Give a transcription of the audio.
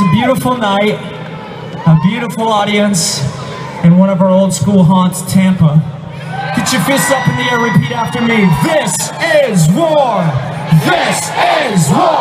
It's a beautiful night, a beautiful audience, in one of our old school haunts, Tampa. Get your fists up in the air, repeat after me. This is war! This is war!